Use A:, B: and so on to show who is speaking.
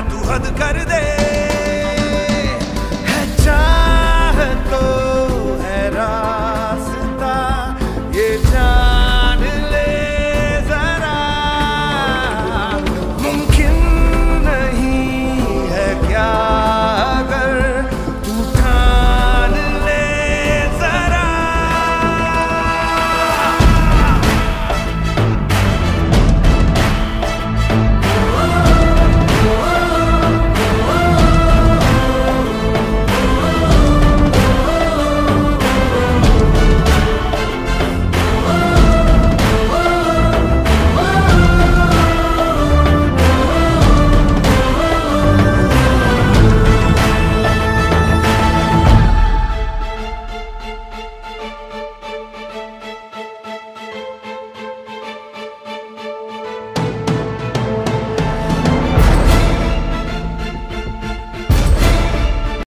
A: तू हद कर दे।